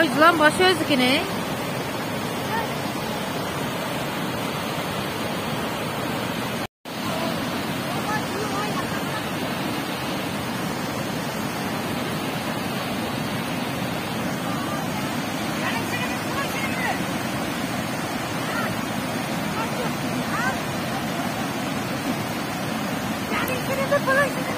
어이 줄람 마셔야 되겠네 Polisi